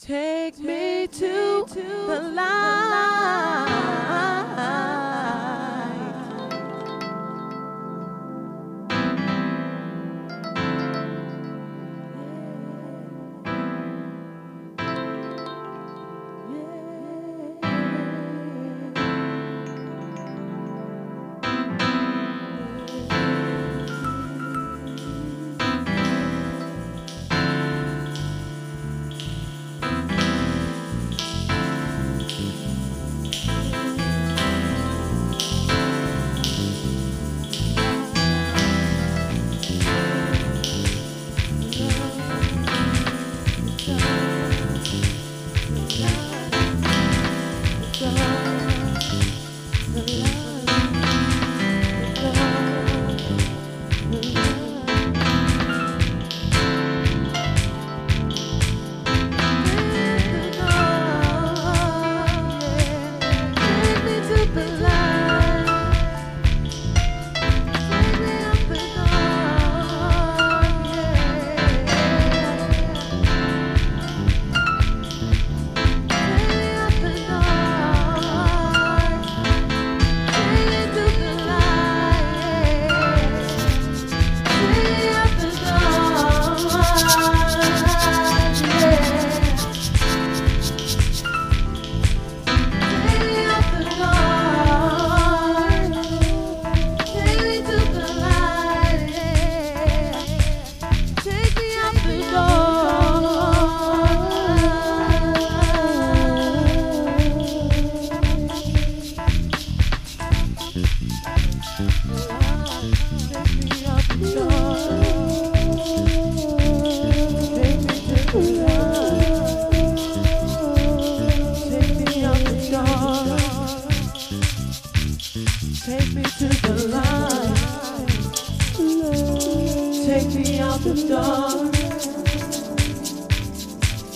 Take me to the light.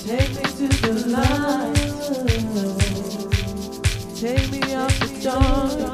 Take me off the dark.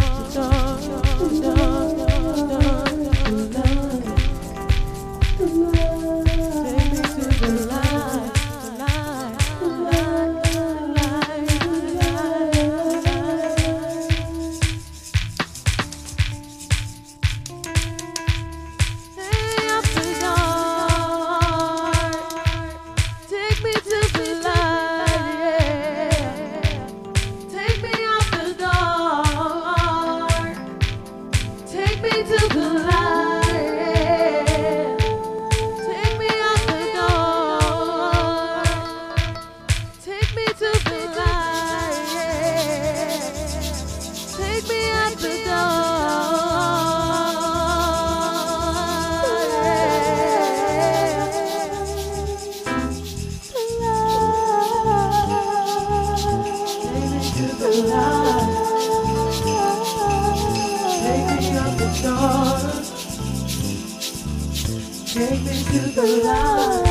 daughter. Take me to the light.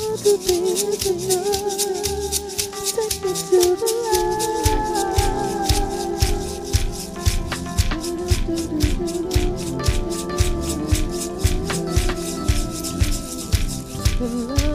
want to be tonight. Take me to the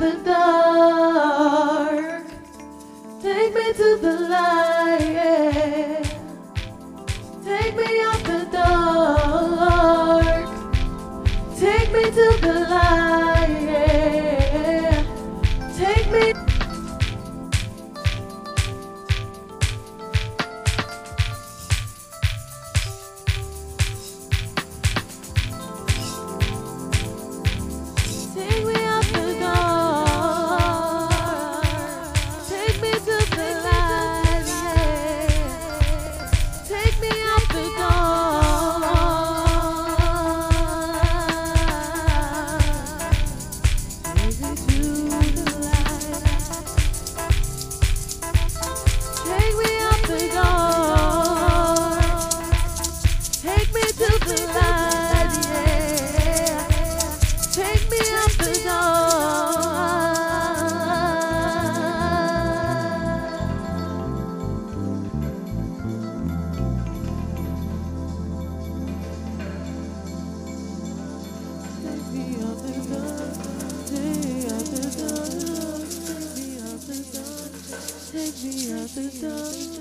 the dark, take me to the light. the other day.